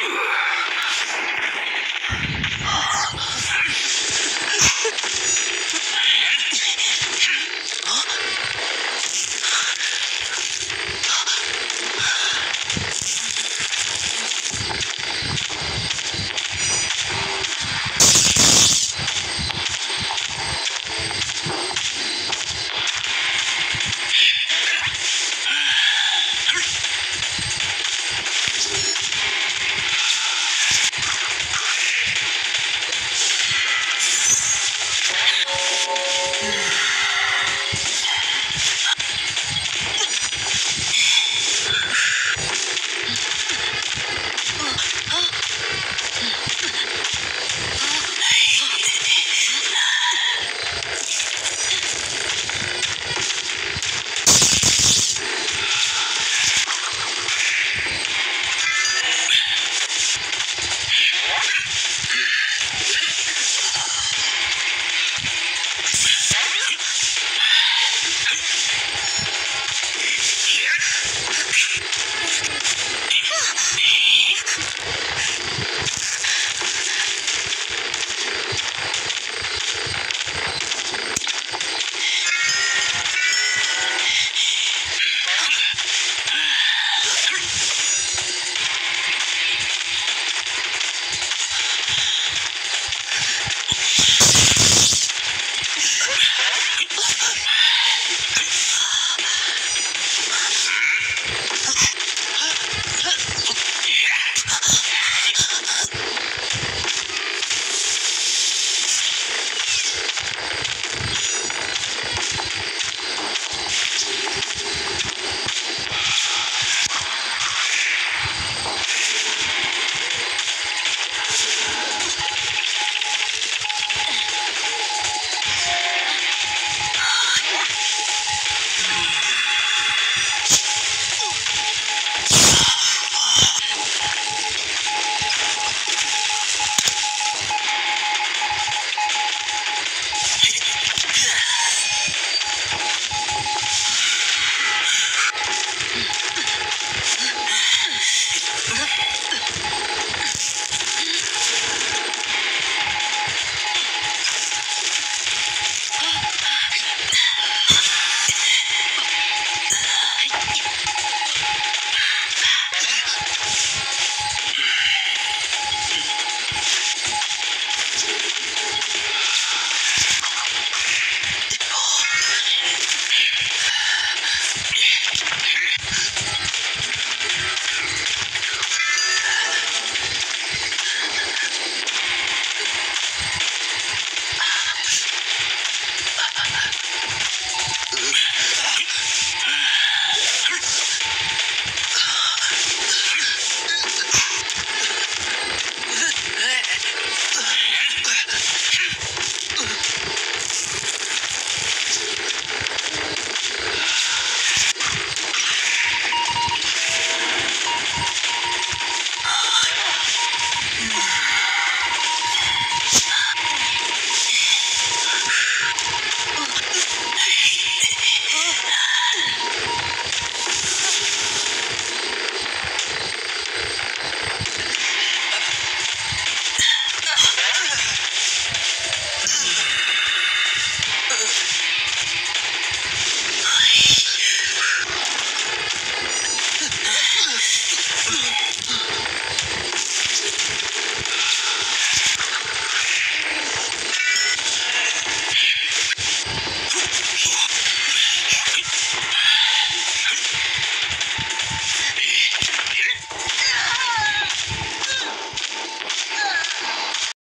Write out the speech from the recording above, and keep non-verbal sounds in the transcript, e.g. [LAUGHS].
you. [LAUGHS]